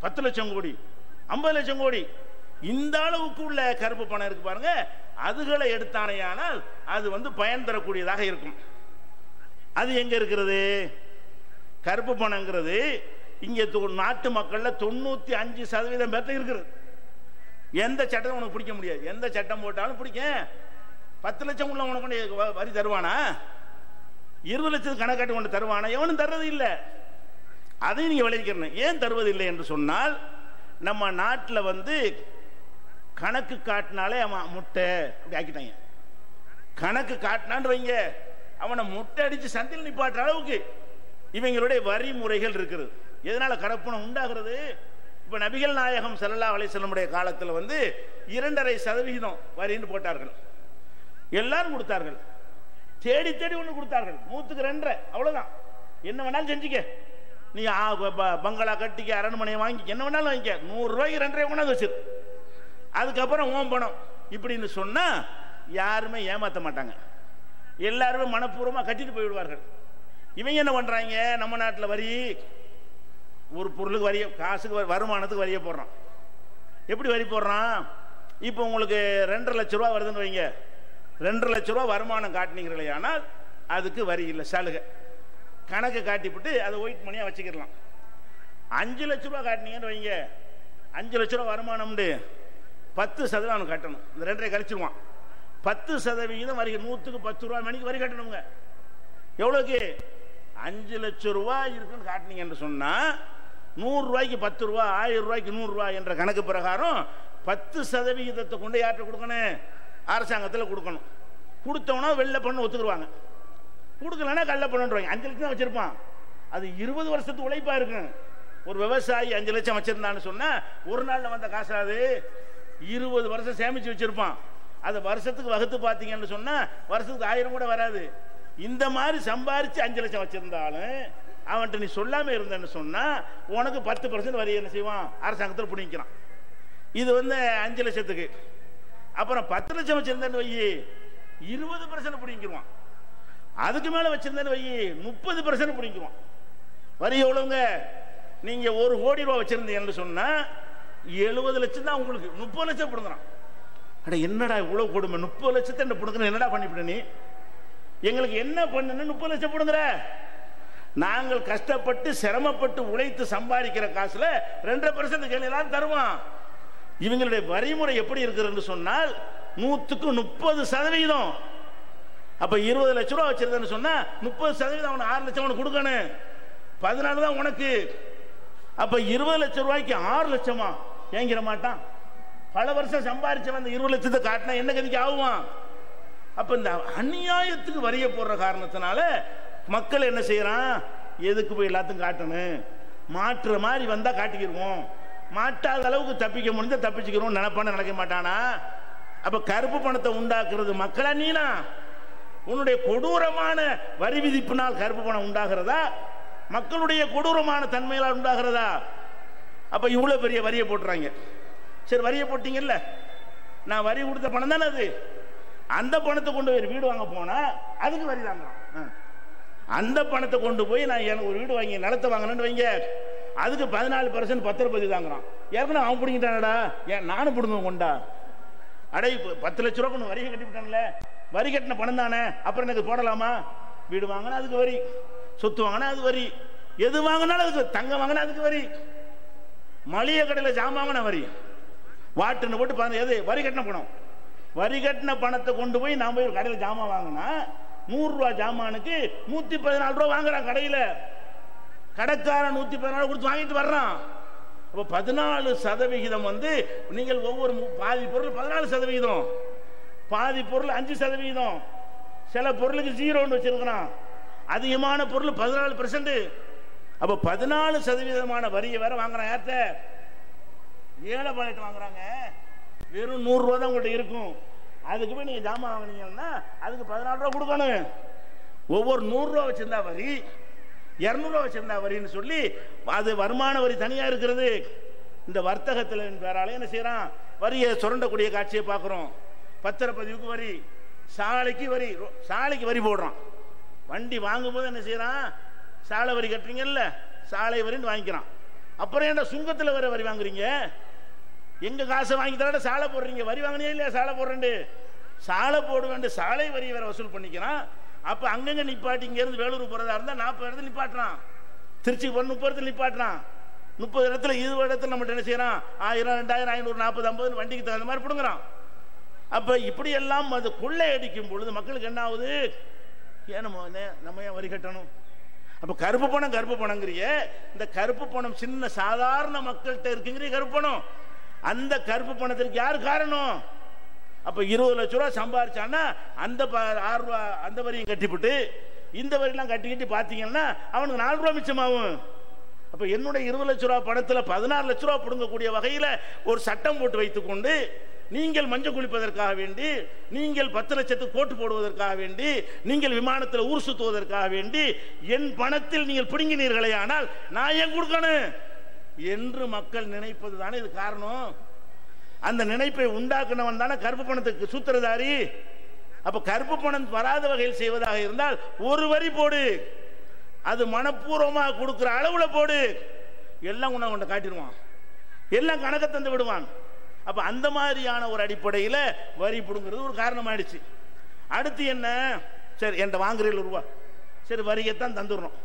பத்து லட்சம் கோடி ஐம்பது லட்சம் கோடி. இந்த அளவுக்கு உள்ள கருப்பு பணம் இருக்கு பாருங்க. அதுகளை எடுத்தானேயானால் அது வந்து பயன் தரக்கூடியதாக இருக்கும். அது எங்க இருக்கிறது? கருப்பு பணங்கிறது இங்க நாட்டு மக்கள்ல தொண்ணூத்தி அஞ்சு சதவீதம் பேர்த்த இருக்கிறது எந்த சட்டம் உனக்கு பிடிக்க முடியாது. எந்த சட்டம் போட்டாலும் பிடிக்க பத்து லட்சம் உள்ள உனக்கு கொண்டு வ- வரி தருவானா? இருபது லட்சத்துக்கு கணக்காட்டி கொண்டு தருவானா? எவனும் தர்றது இல்லை அதையும் நீங்க விளைவிக்கிறேன் ஏன் தருவதில்லை என்று சொன்னால் நம்ம நாட்டில் வந்து கணக்கு காட்டினாலே அவன் முட்டை அப்படி ஆக்கிட்டாங்க. கணக்கு காட்டினான்னு வைங்க. அவனை முட்டை அடிச்சு சந்தையில் நிப்பாட்டுற அளவுக்கு இவங்களுடைய வரி முறைகள் இருக்கிறது எதனால கரப்பணம் உண்டாகிறது? இப்ப நபிகள் நாயகம் ஸல்லல்லாஹு அலைஹி காலத்தில் வந்து இரண்டரை சதவிகிதம் வரின்னு போட்டார்கள். எல்லாரும் கொடுத்தார்கள். தேடி தேடி ஒன்று கொடுத்தார்கள். நூற்றுக்கு ரெண்டரை. அவ்வளோதான் என்ன வேணாலும் செஞ்சுக்க. நீ ப- பங்களா கட்டிக்க அரண்மனையை வாங்கி என்ன வேணாலும் வாங்கிக்க. நூறுரூவாய்க்கு ரெண்டரை கொண்டாந்து வச்சிரு. அதுக்கப்புறம் ஓம் பணம். இப்படின்னு சொன்னால் யாருமே ஏமாற்ற மாட்டாங்க. எல்லாருமே மனப்பூர்வமாக கட்டிட்டு போய்விடுவார்கள் இவங்க என்ன பண்ணுறாங்க நம்ம நாட்டில் வரி ஒரு பொருளுக்கு வரிய காசுக்கு வ- வருமானத்துக்கு வரியை போடுறான். எப்படி வரி போடுறான்? இப்போ உங்களுக்கு ரெண்டரை லட்ச ரூபா வருதுன்னு வைங்க. ரெண்டரை லட்ச ரூபா வருமானம் காட்டினீங்களே ஆனால் அதுக்கு வரி இல்லை சலுகை. கணக்கு காட்டிவிட்டு அதை ஒயிட் மணியாக வச்சுக்கிடலாம். அஞ்சு லட்ச ரூபா காட்டினீங்கன்னு வைங்க. அஞ்சு லட்ச ரூபா வருமானம்னு பத்து சதவீதம் அவனுக்கு கட்டணும். இந்த ரெண்டரை கழிச்சிருவான். பத்து சதவீதம் வரி நூற்றுக்கு பத்து ரூபா மணிக்கு வரி கட்டணுங்க. எவ்வளோக்கு அஞ்சு லட்சம் ரூபா இருக்குன்னு காட்டினீங்க என்று சொன்னால் நூறுரூவாய்க்கு பத்து ரூபா ஆயிரம் ரூபாய்க்கு நூறுரூவா என்ற கணக்கு பிரகாரம் பத்து சதவிகிதத்தை கொண்டு யார்கிட்ட கொடுக்கணும்? அரசாங்கத்தில் கொடுக்கணும். கொடுத்தவனா வெளில பண்ண ஒத்துக்குருவாங்க கொடுக்கலன்னா கள்ள பண்ணுறாங்க அஞ்சு லட்சம் தான் வச்சிருப்பான். அது இருபது வருஷத்து உழைப்பா இருக்கும். ஒரு விவசாயி அஞ்சு லட்சம் வச்சிருந்தான்னு சொன்னா ஒரு நாள்ல வந்த காசாது இருபது வருஷம் சேமிச்சு வச்சிருப்பான். அதை வருஷத்துக்கு வகுத்து பார்த்தீங்கன்னு சொன்னா வருஷத்துக்கு ஆயிரம் கூட வராது. இந்த மாதிரி சம்பாரிச்சு அஞ்சு லட்சம் வச்சிருந்தாலும் அவன்கிட்ட நீ சொல்லாம இருந்தேன்னு சொன்னா உனக்கு பத்து பர்சன்ட் வரி என்ன செய்வான்? அரசாங்கத்தில் பிடிக்கிறான் இது வந்து அஞ்சு லட்சத்துக்கு. அப்புறம் பத்து லட்சம் வச்சிருந்தேன்னு வை இருபது பர்சன்ட் பிடிங்கிடுவான் அதுக்கு மேல வச்சிருந்தேன்னு வை முப்பது பர்சன்ட் பிடிக்குவோம் வரி எவ்வளவுங்க? நீங்க ஒரு கோடி ரூபா வச்சிருந்தீங்கன்னு சொன்னா எழுபது லட்சம் தான் உங்களுக்கு. முப்பது லட்சம் பிடுங்குறான். அட என்னடா இவ்வளவு கொடுமை? முப்பது லட்சத்தை என்ன பிடுங்குற? என்னடா பண்ணிவிட நீ? எங்களுக்கு என்ன பண்ணுன்னு முப்பது லட்சம் பிடுங்குற? நாங்கள் கஷ்டப்பட்டு சிரமப்பட்டு உழைத்து சம்பாதிக்கிற காசுல ரெண்டரை பர்சன்ட் எல்லாரும் தருவான். இவங்களுடைய வரிமுறை எப்படி இருக்கிறது சொன்னால் நூத்துக்கு முப்பது சதவீதம். அப்ப இருபது லட்ச ரூபா வச்சிருக்கேன்னு சொன்னா முப்பது சதவீதம் அவனுக்கு ஆறு லட்சம் அவனுக்கு கொடுக்கணும். பதினாலு தான் உனக்கு. அப்ப இருபது லட்சம் ரூபாய்க்கு ஆறு லட்சமா? ஏங்கிற மாட்டான். பல வருஷம் சம்பாரிச்சவன் அந்த இருபது லட்சத்தை காட்டினா என்ன கதிக்கு ஆகுவான்? அப்ப இந்த அநியாயத்துக்கு வரிய போடுற காரணத்தினால மக்கள் என்ன செய்யறான்? எதுக்கு போய் எல்லாத்தையும் காட்டணும்? மாற்றுற மாதிரி வந்தா காட்டிக்கிருவோம். மாட்டாத அளவுக்கு தப்பிக்க முடிஞ்சா தப்பிச்சுக்கிறோம் நினைப்பான நினைக்க மாட்டானா? அப்ப கருப்பு பணத்தை உண்டாக்குறது மக்களா நீனா? உன்னுடைய கொடூரமான வரி விதிப்பினால் கருப்பு பணம் உண்டாகிறதா? மக்களுடைய கொடூரமான தன்மையால் உண்டாகிறதா? அப்ப இவ்வளவு பெரிய வரியை போட்டுறாங்க. சரி வரியை போட்டீங்கல்ல? நான் வரி கொடுத்த பணம் தானே அது? அந்த பணத்தை கொண்டு போய் வீடு வாங்க போனா அதுக்கு வரி தாங்கிறான் ஆ. அந்த பணத்தை கொண்டு போய் நான் எனக்கு ஒரு வீடு வாங்கி நிலத்தை வாங்கினேன்னு வைங்க. அதுக்கு பதினாலு பர்சன்ட் பத்திரப்பதி தாங்கிறான் ஏற்கனவே அவன் பிடிங்கிட்டானடா. ஏன் நானும் பிடுங்க கொண்டா? அடே பத்து லட்ச ரூபா கொண்டு கட்டி கட்டிவிட்டான்ல வரி கட்டின பணம் தானே? அப்புறம் எனக்கு போடலாமா? வீடு வாங்கினா அதுக்கு வரி. சொத்து வாங்கினா அது வரி. எது வாங்கினாலும் அதுக்கு தங்கம் வாங்கினா அதுக்கு வரி. மளிகை கடையில் ஜாமான் வாங்கின வரி. வாட்டுன்னு போட்டு எது வரி கட்டின பணம். வரி கட்டின பணத்தை கொண்டு போய் நான் போய் ஒரு கடையில் ஜாமான் வாங்கினா நூறுரூவா ஜாமானுக்கு நூற்றி பதினாலு ரூபா வாங்குறான் கடையில். கடைக்காரன் நூற்றி பதினாலு கொடுத்து வாங்கிட்டு வர்றான். அப்போ பதினாலு சதவிகிதம் வந்து நீங்கள் ஒவ்வொரு மு- பாதி பொருள் பதினாலு சதவிகிதம். பாதி பொருள் அஞ்சு சதவிகிதம். சில பொருளுக்கு ஜீரோன்னு வச்சிருக்கிறான். அதிகமான பொருள் பதினாலு பெர்சன்ட் அப்போ பதினாலு சதவீதமான வரியை வேற வாங்குறான். ஏற்ற ஏழை பாலிட்டு வாங்குறாங்க. வெறும் நூறுரூவா தான் உங்கள்கிட்ட இருக்கும். அதுக்கு போய் நீங்கள் ஜாமான் வாங்கினீங்கன்னா அதுக்கு பதினாலு ரூபா கொடுக்கணும். ஒவ்வொரு நூறுரூவா வச்சுருந்தா வச்சிருந்தா வரி இரநூறுவா வச்சிருந்தா வரின்னு சொல்லி அது வருமான வரி தனியாக இருக்கிறது. இந்த வர்த்தகத்தில் பேரால என்ன செய்கிறான் வரியை சுரண்டக்கூடிய காட்சியை பார்க்குறோம். பத்திரப்பதிவுக்கு வரி சாலைக்கு வரி ரோ- சாலைக்கு வரி போடுறான். வண்டி வாங்கும்போது என்ன செய்கிறான் சாலை வரி கட்டுறீங்கல்ல சாலை வரின்னு வாங்கிக்கிறான். அப்புறம் ஏன்டா சுங்கத்தில் வர வரி வாங்குறீங்க? எங்க காசை வாங்கி தர சாலை போடுறீங்க? வரி வாங்கினே இல்லையா சாலை போடுறேன் சாலை போடுவேன் சாலை வரி வேற வசூல் பண்ணிக்கிறான். அப்ப அங்கங்க நிப்பாட்டி இங்க இருந்து வேலூர் போறதா இருந்தா நாற்பது இடத்துல நிப்பாட்டுறான். திருச்சி போற முப்பது இடத்துல நிப்பாட்டுறான். முப்பது இடத்துல இருபது இடத்துல நம்ம என்ன செய்யறான்? ஆயிரம் ரெண்டாயிரம் ஐநூறு நாற்பது ஐம்பது வண்டிக்கு தகுந்த மாதிரி பிடுங்குறான். அப்ப இப்படி எல்லாம் அது கொள்ளை அடிக்கும் பொழுது மக்களுக்கு என்ன ஆகுது? ஏனமோ நம்ம ஏன் வரி கட்டணும்? அப்ப கருப்பு பணம் கருப்பு பணங்கிறிய இந்த கருப்பு பணம் சின்ன சாதாரண மக்கள்கிட்ட இருக்குங்கிற கருப்பு பணம். அந்த கருப்பு பணத்திற்கு யார் காரணம்? அப்போ இருபது லட்ச ரூபா சம்பாரிச்சான்னா அந்த ப- ஆறு ரூபா அந்த வரியும் கட்டிவிட்டு இந்த வரியெல்லாம் கட்டி கட்டி பார்த்தீங்கன்னா அவனுக்கு நாலு ரூபா மிச்சமாகும். அப்போ என்னுடைய இருபது லட்ச ரூபா பணத்தில் பதினாறு லட்ச ரூபா பிடுங்கக்கூடிய வகையில் ஒரு சட்டம் போட்டு வைத்துக்கொண்டு நீங்கள் மஞ்சள் குளிப்பதற்காக வேண்டி நீங்கள் பத்து லட்சத்துக்கு கோட்டு போடுவதற்காக வேண்டி நீங்கள் விமானத்தில் ஊர் சுத்துவதற்காக வேண்டி என் பணத்தில் நீங்கள் பிடுங்கினீர்களே ஆனால் நான் ஏன் கொடுக்கணும்? என்று மக்கள் நினைப்பது தானே இது காரணம். அந்த நினைப்பை உண்டாக்குனவன் தானே கருப்பு பணத்துக்கு சூத்திரதாரி? அப்ப கருப்பு பணம் வராத வகையில் செய்வதாக இருந்தால் ஒரு வரி போடு. அது மனப்பூர்வமாக கொடுக்கிற அளவுல போடு. எல்லாம் உன்னை கொண்டு காட்டிடுவான். எல்லாம் கணக்கை தந்து விடுவான். அப்ப அந்த மாதிரியான ஒரு அடிப்படையில் வரி பிடுங்கிறது ஒரு காரணமாயிடுச்சு. அடுத்து என்ன? சரி என்கிட்ட வாங்குறீர்கள் ரூபா சரி வரியைத்தான் தந்துடணும்.